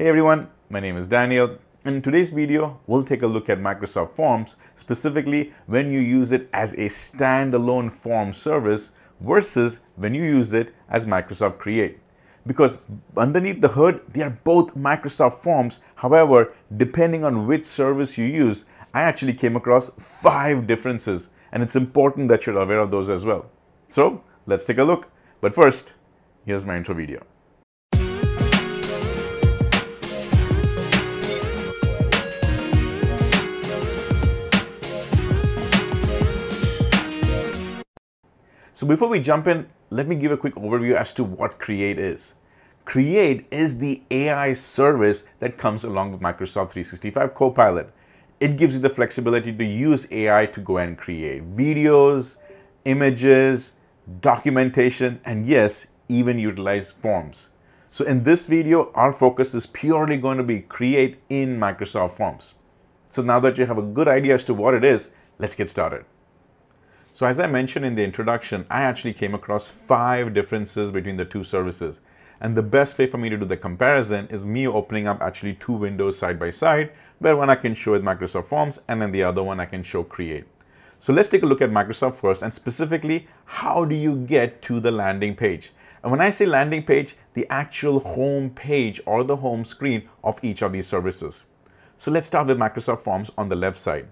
Hey everyone, my name is Daniel. In today's video, we'll take a look at Microsoft Forms, specifically when you use it as a standalone form service versus when you use it as Microsoft Create. Because underneath the hood, they are both Microsoft Forms. However, depending on which service you use, I actually came across five differences, and it's important that you're aware of those as well. So let's take a look. But first, here's my intro video. So before we jump in, let me give a quick overview as to what Create is. Create is the AI service that comes along with Microsoft 365 Copilot. It gives you the flexibility to use AI to go and create videos, images, documentation, and yes, even utilize forms. So in this video, our focus is purely going to be create in Microsoft Forms. So now that you have a good idea as to what it is, let's get started. So as I mentioned in the introduction, I actually came across five differences between the two services. And the best way for me to do the comparison is me opening up actually two windows side by side, where one I can show with Microsoft Forms and then the other one I can show Create. So let's take a look at Microsoft first and specifically, how do you get to the landing page? And when I say landing page, the actual home page or the home screen of each of these services. So let's start with Microsoft Forms on the left side.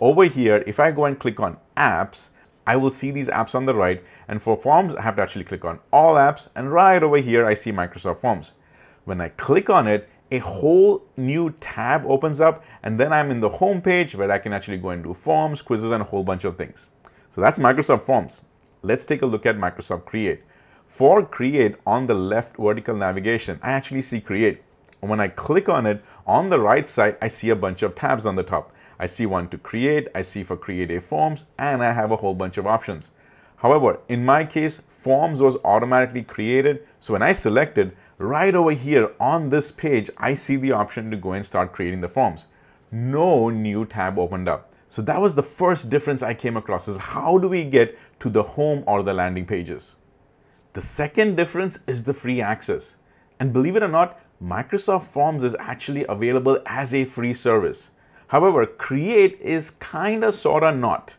Over here, if I go and click on apps, I will see these apps on the right. And for Forms, I have to actually click on All Apps. And right over here, I see Microsoft Forms. When I click on it, a whole new tab opens up. And then I'm in the home page where I can actually go and do forms, quizzes, and a whole bunch of things. So that's Microsoft Forms. Let's take a look at Microsoft Create. For Create on the left vertical navigation, I actually see Create. And when I click on it, on the right side, I see a bunch of tabs on the top. I see one to create, I see for create a forms, and I have a whole bunch of options. However, in my case, forms was automatically created. So when I selected, right over here on this page, I see the option to go and start creating the forms. No new tab opened up. So that was the first difference I came across is how do we get to the home or the landing pages? The second difference is the free access. And believe it or not, Microsoft Forms is actually available as a free service. However, create is kind of sort of not.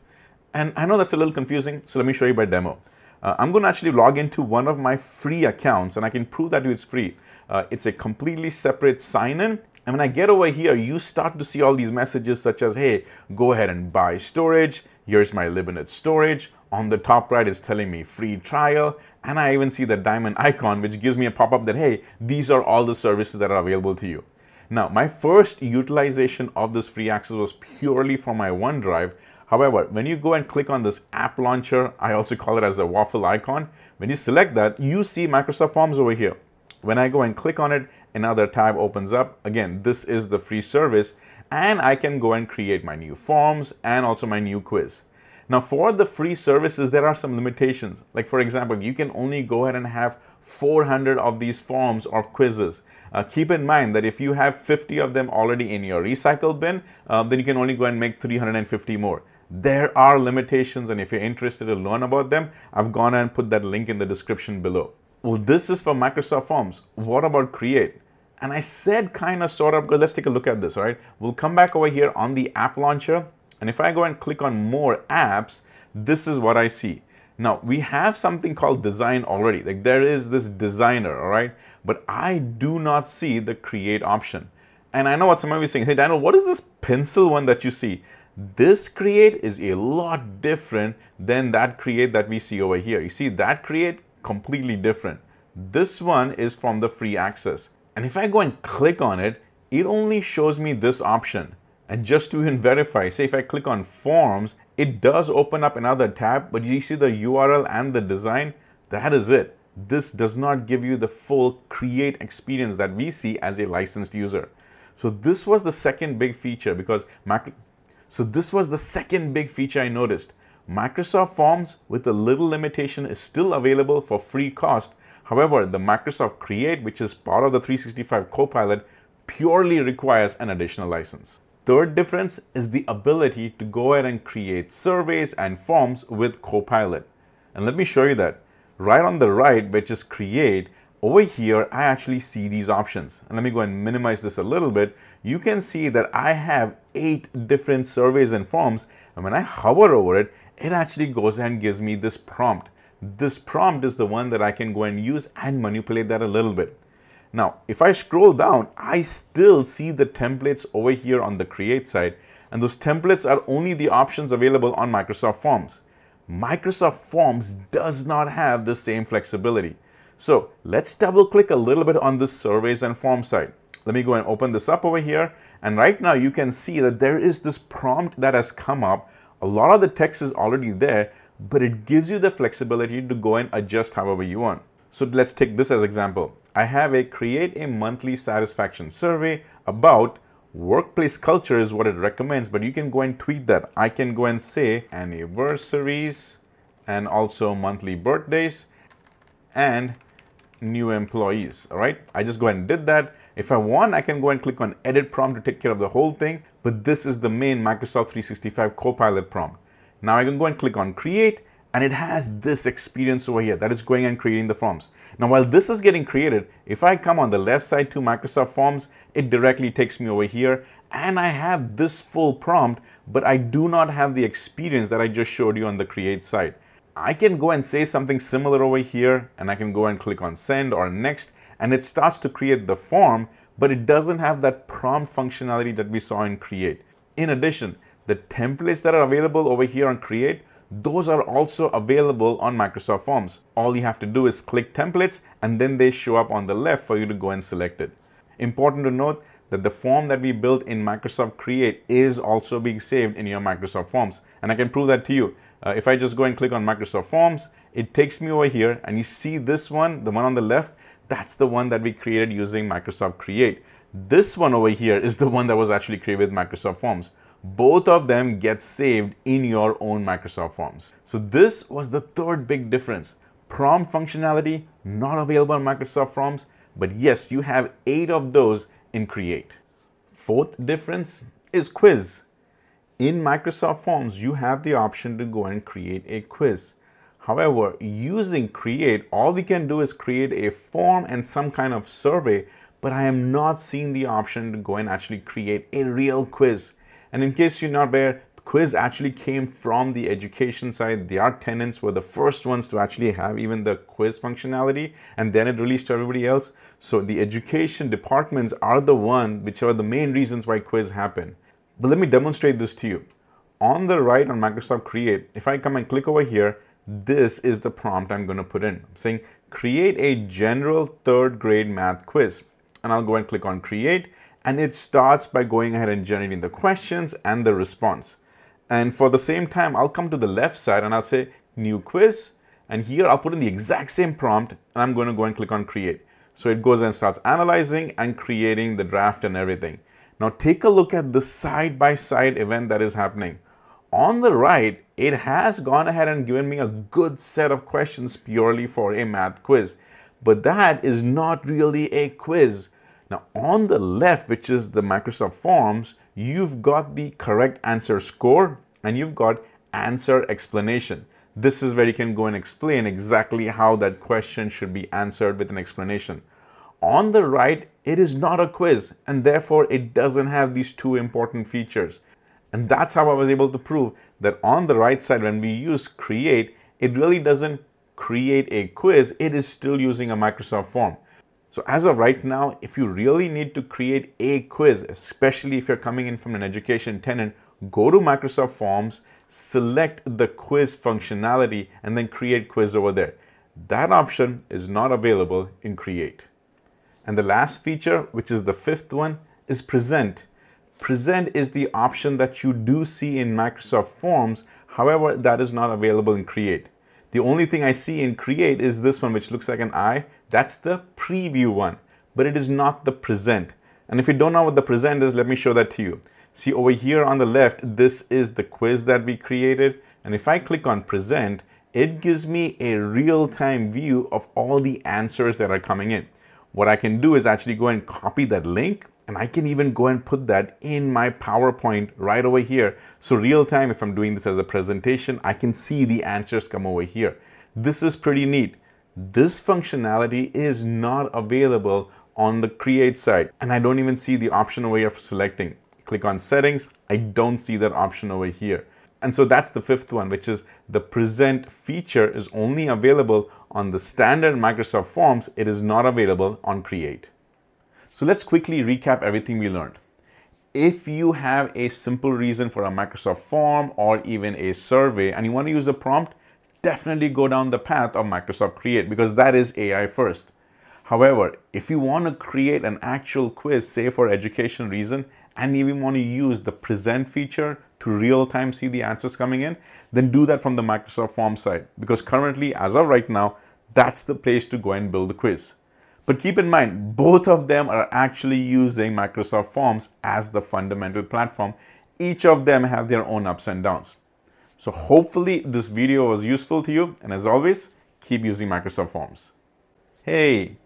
And I know that's a little confusing, so let me show you by demo. Uh, I'm going to actually log into one of my free accounts and I can prove that it's free. Uh, it's a completely separate sign-in. And when I get over here, you start to see all these messages such as, hey, go ahead and buy storage. Here's my Libinit storage. On the top right is telling me free trial. And I even see the diamond icon, which gives me a pop-up that, hey, these are all the services that are available to you. Now, my first utilization of this free access was purely for my OneDrive. However, when you go and click on this app launcher, I also call it as a waffle icon. When you select that, you see Microsoft Forms over here. When I go and click on it, another tab opens up. Again, this is the free service and I can go and create my new forms and also my new quiz. Now for the free services, there are some limitations. Like for example, you can only go ahead and have 400 of these forms or quizzes. Uh, keep in mind that if you have 50 of them already in your recycle bin, uh, then you can only go and make 350 more. There are limitations and if you're interested to learn about them, I've gone and put that link in the description below. Well, this is for Microsoft Forms. What about Create? And I said kind of sort of, let's take a look at this, right? We'll come back over here on the app launcher and if I go and click on more apps, this is what I see. Now we have something called design already. Like there is this designer, all right? But I do not see the create option. And I know what some of you are saying, hey Daniel, what is this pencil one that you see? This create is a lot different than that create that we see over here. You see that create completely different. This one is from the free access. And if I go and click on it, it only shows me this option. And just to even verify, say if I click on forms, it does open up another tab, but you see the URL and the design, that is it. This does not give you the full create experience that we see as a licensed user. So this was the second big feature because Mac so this was the second big feature I noticed. Microsoft Forms with a little limitation is still available for free cost. However, the Microsoft Create, which is part of the 365 Copilot, purely requires an additional license. Third difference is the ability to go ahead and create surveys and forms with Copilot. And let me show you that. Right on the right, which is create, over here, I actually see these options. And let me go and minimize this a little bit. You can see that I have eight different surveys and forms. And when I hover over it, it actually goes and gives me this prompt. This prompt is the one that I can go and use and manipulate that a little bit. Now, if I scroll down, I still see the templates over here on the create side. And those templates are only the options available on Microsoft Forms. Microsoft Forms does not have the same flexibility. So let's double click a little bit on the surveys and form side. Let me go and open this up over here. And right now you can see that there is this prompt that has come up. A lot of the text is already there, but it gives you the flexibility to go and adjust however you want. So let's take this as example. I have a create a monthly satisfaction survey about workplace culture is what it recommends, but you can go and tweak that. I can go and say anniversaries and also monthly birthdays and new employees, all right? I just go and did that. If I want, I can go and click on edit prompt to take care of the whole thing, but this is the main Microsoft 365 Copilot prompt. Now I can go and click on create and it has this experience over here that is going and creating the forms. Now while this is getting created, if I come on the left side to Microsoft Forms, it directly takes me over here and I have this full prompt, but I do not have the experience that I just showed you on the create side. I can go and say something similar over here and I can go and click on send or next and it starts to create the form, but it doesn't have that prompt functionality that we saw in create. In addition, the templates that are available over here on create, those are also available on Microsoft Forms. All you have to do is click templates and then they show up on the left for you to go and select it. Important to note that the form that we built in Microsoft Create is also being saved in your Microsoft Forms. And I can prove that to you. Uh, if I just go and click on Microsoft Forms, it takes me over here and you see this one, the one on the left, that's the one that we created using Microsoft Create. This one over here is the one that was actually created with Microsoft Forms. Both of them get saved in your own Microsoft Forms. So this was the third big difference. Prompt functionality, not available on Microsoft Forms, but yes, you have eight of those in Create. Fourth difference is quiz. In Microsoft Forms, you have the option to go and create a quiz. However, using Create, all we can do is create a form and some kind of survey, but I am not seeing the option to go and actually create a real quiz. And in case you're not aware, quiz actually came from the education side. The art tenants were the first ones to actually have even the quiz functionality, and then it released to everybody else. So the education departments are the one which are the main reasons why quiz happened. But let me demonstrate this to you. On the right on Microsoft Create, if I come and click over here, this is the prompt I'm going to put in. I'm saying create a general third grade math quiz. And I'll go and click on create and it starts by going ahead and generating the questions and the response. And for the same time, I'll come to the left side and I'll say new quiz. And here I'll put in the exact same prompt and I'm going to go and click on create. So it goes and starts analyzing and creating the draft and everything. Now take a look at the side-by-side event that is happening. On the right, it has gone ahead and given me a good set of questions purely for a math quiz. But that is not really a quiz. Now on the left, which is the Microsoft Forms, you've got the correct answer score and you've got answer explanation. This is where you can go and explain exactly how that question should be answered with an explanation. On the right, it is not a quiz and therefore it doesn't have these two important features. And that's how I was able to prove that on the right side, when we use create, it really doesn't create a quiz, it is still using a Microsoft form. So as of right now, if you really need to create a quiz, especially if you're coming in from an education tenant, go to Microsoft Forms, select the quiz functionality, and then create quiz over there. That option is not available in Create. And the last feature, which is the fifth one, is present. Present is the option that you do see in Microsoft Forms. However, that is not available in Create. The only thing I see in Create is this one, which looks like an eye. That's the preview one, but it is not the present. And if you don't know what the present is, let me show that to you. See over here on the left, this is the quiz that we created. And if I click on present, it gives me a real-time view of all the answers that are coming in what I can do is actually go and copy that link and I can even go and put that in my PowerPoint right over here. So real time, if I'm doing this as a presentation, I can see the answers come over here. This is pretty neat. this functionality is not available on the create side. And I don't even see the option over here for selecting. Click on settings. I don't see that option over here. And so that's the fifth one, which is the present feature is only available on the standard Microsoft Forms. It is not available on Create. So let's quickly recap everything we learned. If you have a simple reason for a Microsoft form or even a survey and you want to use a prompt, definitely go down the path of Microsoft Create because that is AI first. However, if you want to create an actual quiz, say for education reason, and even want to use the present feature to real time see the answers coming in, then do that from the Microsoft Form side. Because currently, as of right now, that's the place to go and build the quiz. But keep in mind, both of them are actually using Microsoft Forms as the fundamental platform. Each of them have their own ups and downs. So hopefully this video was useful to you. And as always, keep using Microsoft Forms. Hey,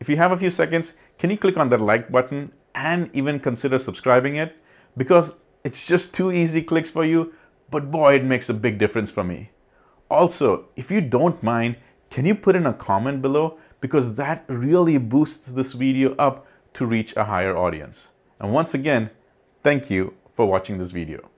if you have a few seconds, can you click on that like button and even consider subscribing it? Because it's just two easy clicks for you, but boy, it makes a big difference for me. Also, if you don't mind, can you put in a comment below? Because that really boosts this video up to reach a higher audience. And once again, thank you for watching this video.